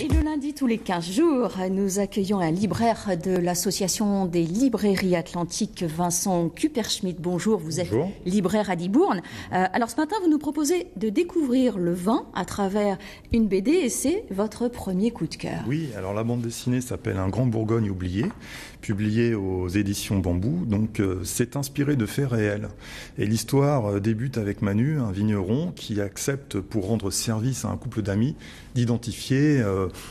Et le lundi, tous les 15 jours, nous accueillons un libraire de l'Association des librairies atlantiques, Vincent Kuperschmidt. Bonjour, vous êtes libraire à Libourne. Euh, alors ce matin, vous nous proposez de découvrir le vin à travers une BD et c'est votre premier coup de cœur. Oui, alors la bande dessinée s'appelle Un grand Bourgogne oublié, publiée aux éditions Bambou. Donc euh, c'est inspiré de faits réels. Et l'histoire euh, débute avec Manu, un vigneron qui accepte pour rendre service à un couple d'amis d'identifier euh,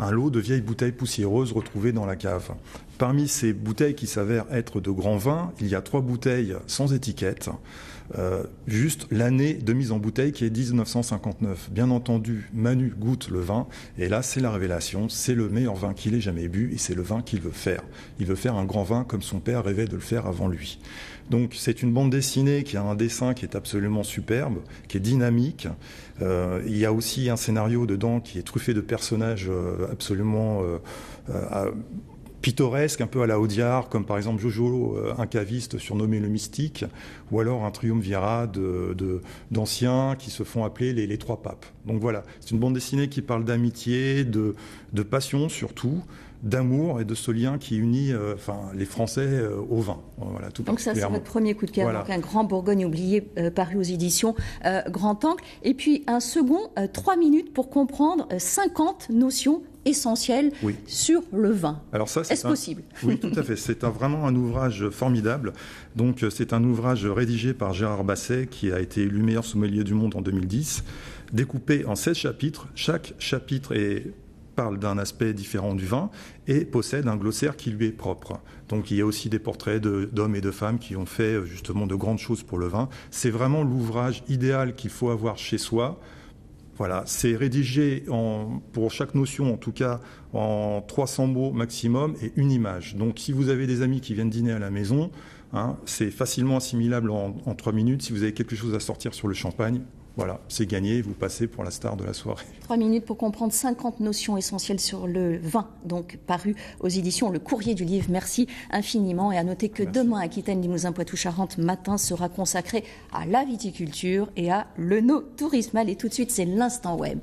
un lot de vieilles bouteilles poussiéreuses retrouvées dans la cave. Parmi ces bouteilles qui s'avèrent être de grands vins, il y a trois bouteilles sans étiquette, euh, juste l'année de mise en bouteille qui est 1959. Bien entendu, Manu goûte le vin, et là c'est la révélation, c'est le meilleur vin qu'il ait jamais bu, et c'est le vin qu'il veut faire. Il veut faire un grand vin comme son père rêvait de le faire avant lui. Donc c'est une bande dessinée qui a un dessin qui est absolument superbe, qui est dynamique. Euh, il y a aussi un scénario dedans qui est truffé de personnages euh, absolument euh, pittoresques, un peu à la Audiard, comme par exemple Jojo, un caviste surnommé le Mystique, ou alors un triumvirat d'anciens qui se font appeler les, les, trois papes. Donc voilà, c'est une bande dessinée qui parle d'amitié, de, de passion surtout, d'amour et de ce lien qui unit euh, enfin, les Français euh, au vin. Voilà, tout donc ça, c'est votre premier coup de cœur. Donc un grand Bourgogne oublié euh, paru aux éditions Grand Angle. Et puis un second, trois minutes pour comprendre 50 notions essentielles sur le vin. Alors ça, Est-ce possible Oui, tout à fait. C'est vraiment un ouvrage formidable. Donc c'est un ouvrage rédigé par Gérard Basset qui a été élu meilleur sommelier du monde en 2010, découpé en 16 chapitres. Chaque chapitre est parle d'un aspect différent du vin et possède un glossaire qui lui est propre. Donc il y a aussi des portraits d'hommes et de femmes qui ont fait euh, justement de grandes choses pour le vin. C'est vraiment l'ouvrage idéal qu'il faut avoir chez soi. Voilà, c'est rédigé pour chaque notion, en tout cas, en 300 mots maximum et une image. Donc, si vous avez des amis qui viennent dîner à la maison, hein, c'est facilement assimilable en, en 3 minutes. Si vous avez quelque chose à sortir sur le champagne, voilà, c'est gagné, vous passez pour la star de la soirée. Trois minutes pour comprendre 50 notions essentielles sur le vin, donc paru aux éditions Le Courrier du Livre. Merci infiniment et à noter que demain, Aquitaine, Limousin, Poitou-Charentes, matin sera consacré à la viticulture et à l'eno-tourisme. Allez, tout de suite, c'est l'instant web.